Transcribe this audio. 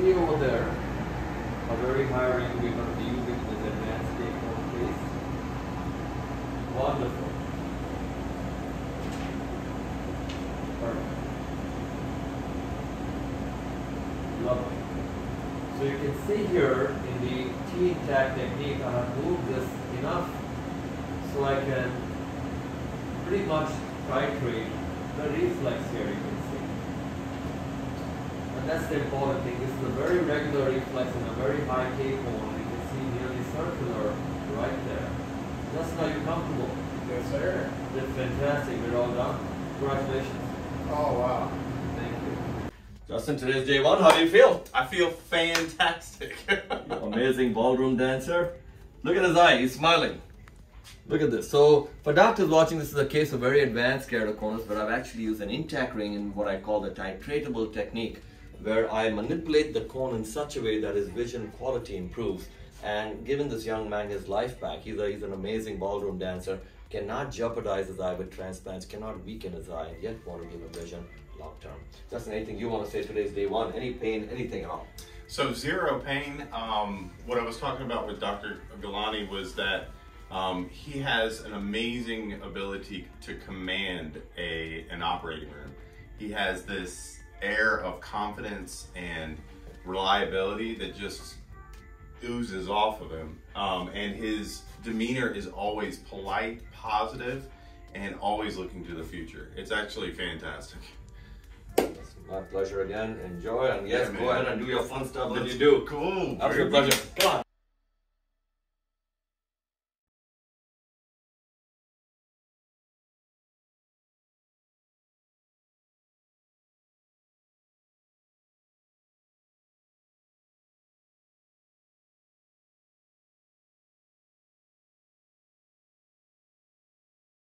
see over there a very high ring we're going to be using advanced take home case. Wonderful. Perfect. Lovely. So you can see here in the T-intact technique, I have moved this enough so I can pretty much titrate the reflex here you can see. And that's the important thing. This is a very regular reflex in a very high K-cone. You can see nearly circular right there. Justin, are you comfortable? Yes, sir. That's fantastic. We're all done. Congratulations. Oh, wow. Thank you. Justin, today's day one. How do you feel? I feel fantastic. Amazing ballroom dancer. Look at his eye, he's smiling. Look at this. So, for doctors watching, this is a case of very advanced keratoconus, but I've actually used an INTACS ring in what I call the titratable technique, where I manipulate the cone in such a way that his vision quality improves. And given this young man his life back, he's, a, he's an amazing ballroom dancer, cannot jeopardize his eye with transplants, cannot weaken his eye, and yet want to give him vision long term. Justin, anything you want to say today's day one? Any pain, anything at all? so zero pain. Um, what I was talking about with Dr. Gulani was that um, he has an amazing ability to command a an operating room. He has this air of confidence and reliability that just oozes off of him, um, and his demeanor is always polite, positive, and always looking to the future. It's actually fantastic. It's my pleasure again. Enjoy and yes, Yeah, go ahead and do your fun stuff that Let's- you do. Cool. That your pleasure. Come on.